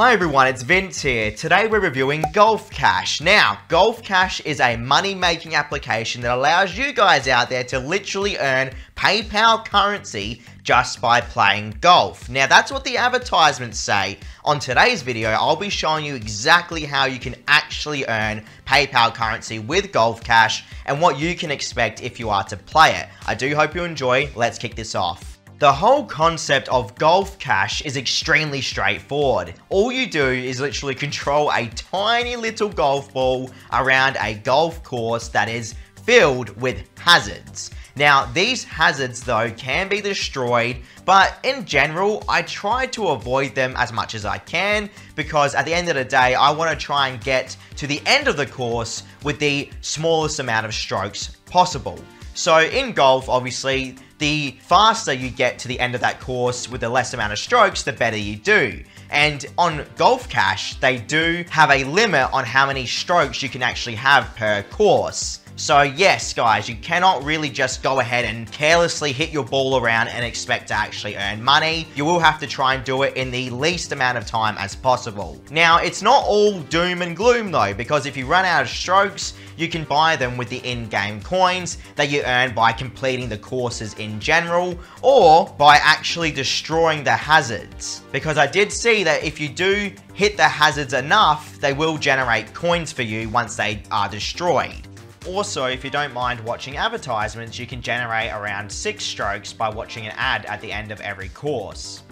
Hi everyone, it's Vince here. Today we're reviewing Golf Cash. Now, Golf Cash is a money-making application that allows you guys out there to literally earn PayPal currency just by playing golf. Now, that's what the advertisements say. On today's video, I'll be showing you exactly how you can actually earn PayPal currency with Golf Cash and what you can expect if you are to play it. I do hope you enjoy. Let's kick this off. The whole concept of Golf Cash is extremely straightforward. All you do is literally control a tiny little golf ball around a golf course that is filled with hazards. Now, these hazards though can be destroyed, but in general, I try to avoid them as much as I can because at the end of the day, I want to try and get to the end of the course with the smallest amount of strokes possible. So in golf, obviously, the faster you get to the end of that course with the less amount of strokes, the better you do. And on Golf Cash, they do have a limit on how many strokes you can actually have per course. So yes, guys, you cannot really just go ahead and carelessly hit your ball around and expect to actually earn money. You will have to try and do it in the least amount of time as possible. Now, it's not all doom and gloom though, because if you run out of strokes, you can buy them with the in-game coins that you earn by completing the courses in general, or by actually destroying the hazards. Because I did see that if you do hit the hazards enough, they will generate coins for you once they are destroyed. Also, if you don't mind watching advertisements, you can generate around 6 strokes by watching an ad at the end of every course.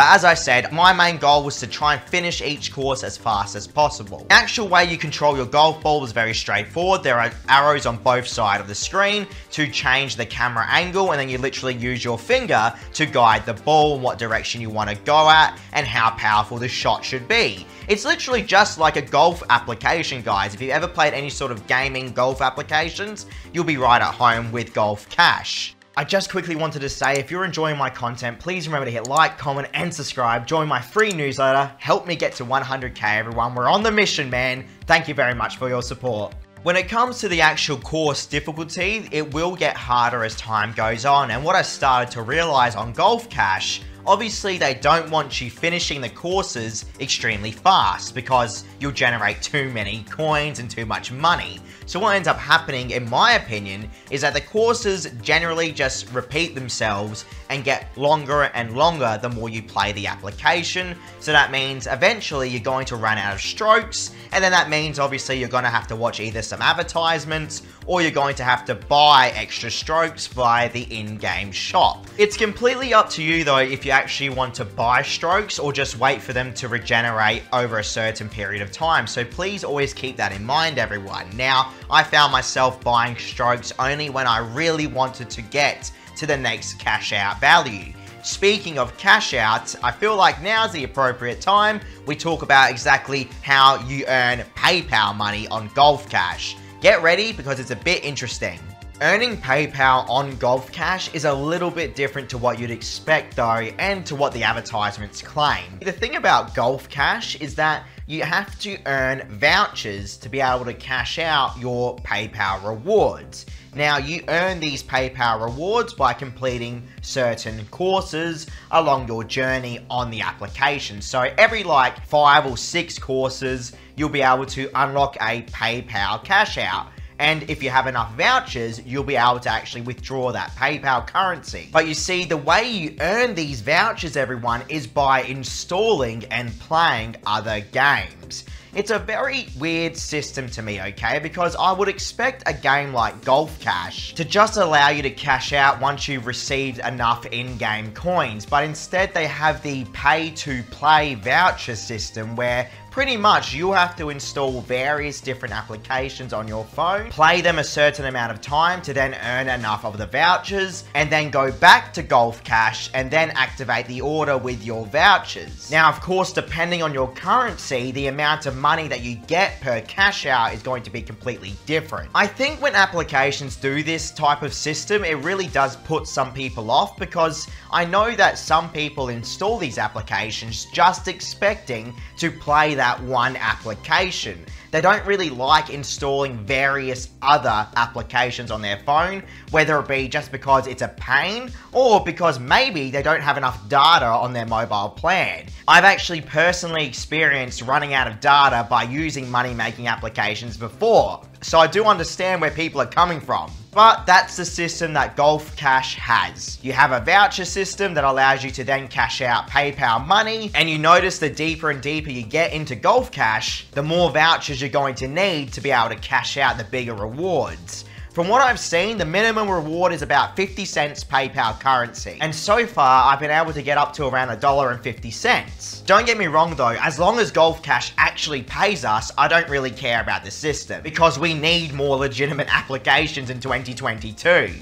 But as I said, my main goal was to try and finish each course as fast as possible. The actual way you control your golf ball was very straightforward. There are arrows on both sides of the screen to change the camera angle and then you literally use your finger to guide the ball in what direction you want to go at and how powerful the shot should be. It's literally just like a golf application, guys. If you've ever played any sort of gaming golf applications, you'll be right at home with Golf Cash. I just quickly wanted to say, if you're enjoying my content, please remember to hit like, comment, and subscribe. Join my free newsletter. Help me get to 100k, everyone. We're on the mission, man. Thank you very much for your support. When it comes to the actual course difficulty, it will get harder as time goes on. And what I started to realize on Golf Cash Obviously, they don't want you finishing the courses extremely fast because you'll generate too many coins and too much money. So what ends up happening, in my opinion, is that the courses generally just repeat themselves and get longer and longer the more you play the application. So that means eventually you're going to run out of strokes, and then that means obviously you're going to have to watch either some advertisements or you're going to have to buy extra strokes via the in-game shop. It's completely up to you though if you actually want to buy strokes or just wait for them to regenerate over a certain period of time. So please always keep that in mind everyone. Now, I found myself buying strokes only when I really wanted to get to the next cash out value. Speaking of cash outs, I feel like now's the appropriate time we talk about exactly how you earn PayPal money on Golf Cash. Get ready because it's a bit interesting. Earning PayPal on Golf Cash is a little bit different to what you'd expect though and to what the advertisements claim. The thing about Golf Cash is that you have to earn vouchers to be able to cash out your PayPal rewards. Now, you earn these PayPal rewards by completing certain courses along your journey on the application. So every like five or six courses, you'll be able to unlock a PayPal cash out. And if you have enough vouchers, you'll be able to actually withdraw that PayPal currency. But you see, the way you earn these vouchers, everyone, is by installing and playing other games. It's a very weird system to me, okay? Because I would expect a game like Golf Cash to just allow you to cash out once you've received enough in-game coins, but instead they have the pay-to-play voucher system where Pretty much, you have to install various different applications on your phone, play them a certain amount of time to then earn enough of the vouchers, and then go back to Golf Cash and then activate the order with your vouchers. Now, of course, depending on your currency, the amount of money that you get per cash out is going to be completely different. I think when applications do this type of system, it really does put some people off because I know that some people install these applications just expecting to play that one application. They don't really like installing various other applications on their phone, whether it be just because it's a pain or because maybe they don't have enough data on their mobile plan. I've actually personally experienced running out of data by using money making applications before, so I do understand where people are coming from. But that's the system that Golf Cash has. You have a voucher system that allows you to then cash out PayPal money, and you notice the deeper and deeper you get into Golf Cash, the more vouchers you're going to need to be able to cash out the bigger rewards. From what I've seen, the minimum reward is about 50 cents PayPal currency. And so far, I've been able to get up to around a dollar and 50 cents. Don't get me wrong though, as long as Golf Cash actually pays us, I don't really care about the system because we need more legitimate applications in 2022.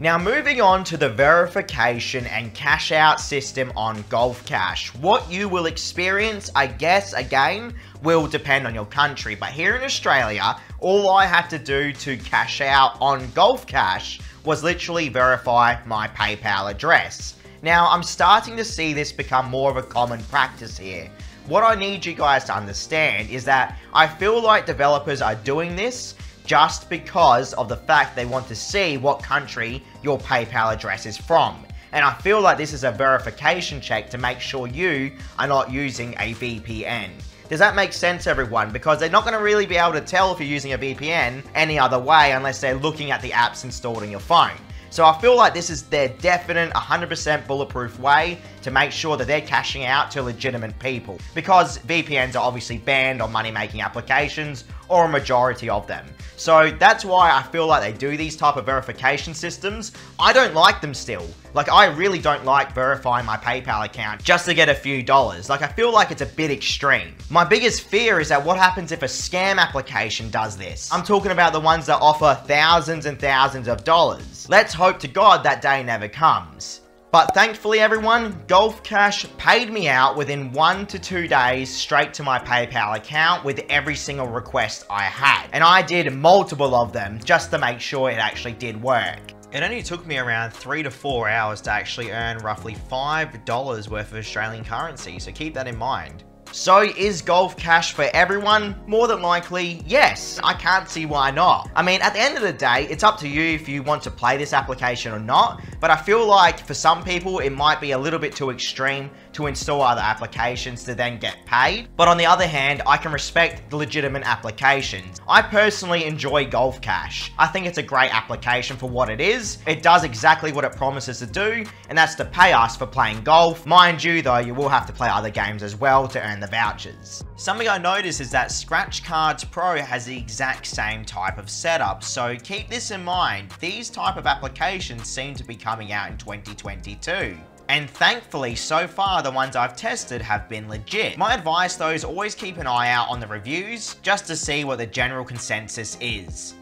Now moving on to the verification and cash out system on Golf Cash. What you will experience, I guess, again, will depend on your country. But here in Australia, all I had to do to cash out on Golf Cash was literally verify my PayPal address. Now, I'm starting to see this become more of a common practice here. What I need you guys to understand is that I feel like developers are doing this just because of the fact they want to see what country your PayPal address is from. And I feel like this is a verification check to make sure you are not using a VPN. Does that make sense, everyone? Because they're not going to really be able to tell if you're using a VPN any other way unless they're looking at the apps installed on your phone. So I feel like this is their definite 100% bulletproof way to make sure that they're cashing out to legitimate people. Because VPNs are obviously banned on money making applications or a majority of them. So that's why I feel like they do these type of verification systems. I don't like them still. Like I really don't like verifying my PayPal account just to get a few dollars. Like I feel like it's a bit extreme. My biggest fear is that what happens if a scam application does this? I'm talking about the ones that offer thousands and thousands of dollars. Let's hope to God that day never comes. But thankfully everyone, Golf Cash paid me out within one to two days straight to my PayPal account with every single request I had. And I did multiple of them just to make sure it actually did work. It only took me around three to four hours to actually earn roughly $5 worth of Australian currency, so keep that in mind. So is Golf Cash for everyone? More than likely, yes. I can't see why not. I mean, at the end of the day, it's up to you if you want to play this application or not, but I feel like for some people, it might be a little bit too extreme to install other applications to then get paid. But on the other hand, I can respect the legitimate applications. I personally enjoy Golf Cash. I think it's a great application for what it is. It does exactly what it promises to do, and that's to pay us for playing golf. Mind you though, you will have to play other games as well to earn the vouchers. Something I noticed is that Scratch Cards Pro has the exact same type of setup, so keep this in mind. These type of applications seem to be coming out in 2022. And thankfully, so far, the ones I've tested have been legit. My advice though is always keep an eye out on the reviews, just to see what the general consensus is.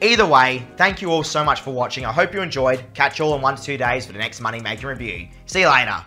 Either way, thank you all so much for watching. I hope you enjoyed. Catch you all in one to two days for the next money making review. See you later.